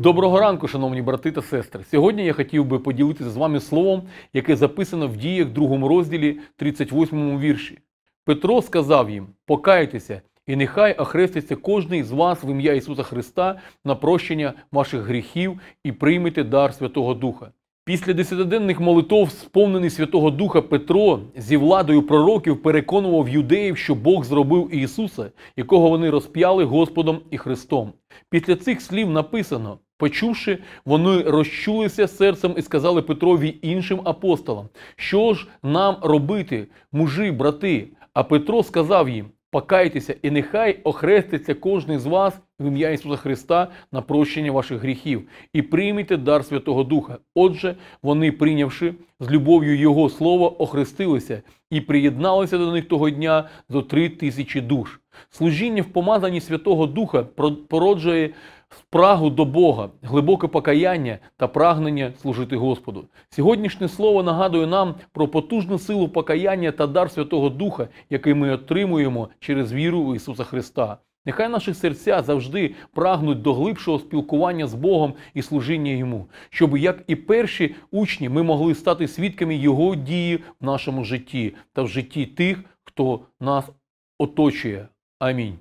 Доброго ранку, шановні брати та сестри. Сьогодні я хотів би поділитися з вами словом, яке записано в діях, другому розділі, 38 вірші. Петро сказав їм: Покайтеся, і нехай охреститься кожний з вас в ім'я Ісуса Христа на прощення ваших гріхів і приймете дар Святого Духа. Після десятиденних молитов, сповнений Святого Духа Петро зі владою пророків переконував юдеїв, що Бог зробив Ісуса, якого вони розп'яли Господом і Христом. Після цих слів написано: почувши, вони розчулися серцем і сказали Петрові іншим апостолам: Що ж нам робити, мужі, брати? А Петро сказав їм: Покайтеся, і нехай охреститься кожний з вас в ім'я Ісуса Христа на прощення ваших гріхів, і прийміте дар Святого Духа. Отже, вони, прийнявши з любов'ю Його Слово, охрестилися і приєдналися до них того дня до три тисячі душ. Служіння в помазанні Святого Духа породжує спрагу до Бога, глибоке покаяння та прагнення служити Господу. Сьогоднішнє слово нагадує нам про потужну силу покаяння та дар Святого Духа, який ми отримуємо через віру в Ісуса Христа. Нехай наші серця завжди прагнуть до глибшого спілкування з Богом і служіння Йому, щоб, як і перші учні, ми могли стати свідками Його дії в нашому житті та в житті тих, хто нас оточує. Амінь.